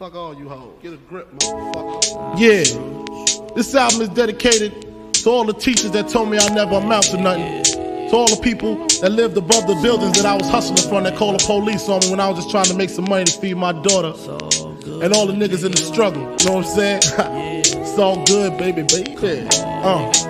Fuck all you hoes. Get a grip, motherfucker. Yeah. This album is dedicated to all the teachers that told me I never amount to nothing. To all the people that lived above the buildings that I was hustling from that called the police on me when I was just trying to make some money to feed my daughter. And all the niggas in the struggle. You know what I'm saying? it's all good, baby, baby. Uh.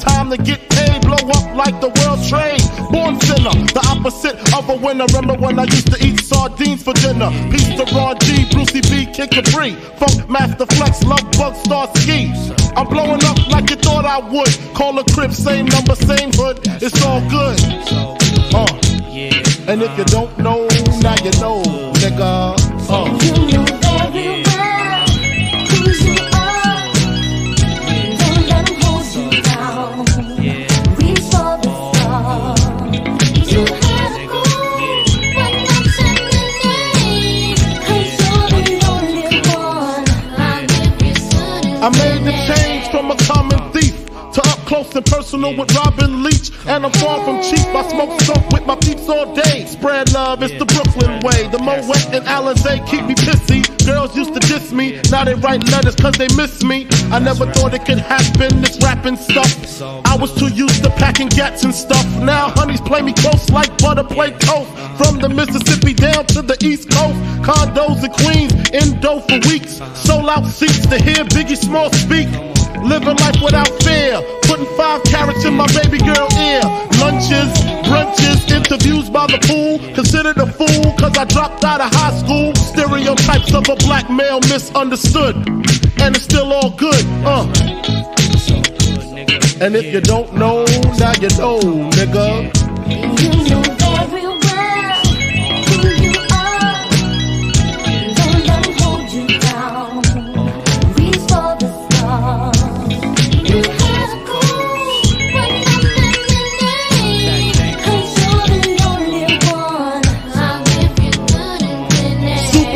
Time to get paid, blow up like the world trade. Born sinner, the opposite of a winner. Remember when I used to eat sardines for dinner? Peace to Ron G, Brucey B, Kid Capri. Funkmaster Flex, Love Bug, Starski. I'm blowing up like you thought I would. Call a crib, same number, same hood. It's all good. Uh. And if you don't know, now you know, nigga. Uh. And personal with Robin Leach. And I'm far from cheap. I smoke skunk with my peeps all day. Spread love, it's the Brooklyn way. The Moet and Alizé keep me pissy. Girls used to diss me, now they write letters cause they miss me. I never thought it could happen, this rapping stuff. I was too used to packing gats and stuff. Now honeys play me close like butter play toast. From the Mississippi down to the East Coast. Condos in Queens, indo for weeks. Sold out seats to hear Biggie Small speak. Living life without fear. By the pool. Considered a fool cause I dropped out of high school. Stereotypes of a black male misunderstood. And it's still all good, uh. And if you don't know, now you know, nigga.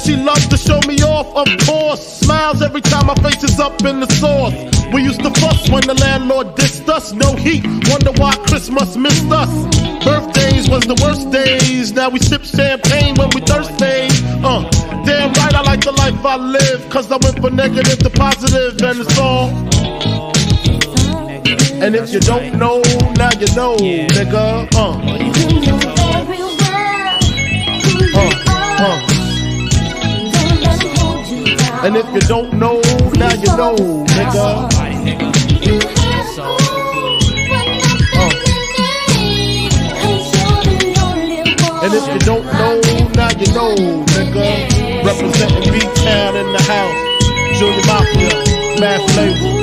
And she loves to show me off, of course. Smiles every time my face is up in the sauce. We used to fuss when the landlord dissed us. No heat, wonder why Christmas missed us. Birthdays was the worst days. Now we sip champagne when we thirsty. Uh, damn right, I like the life I live. Cause I went from negative to positive, and it's all. And if you don't know, now you know, nigga. Uh, You know very well who you uh, uh. And if you don't know, now you know, nigga. One. And if you don't know, now you know, nigga. Representing B-Town in the house. Junior Mafia, Math Flavor.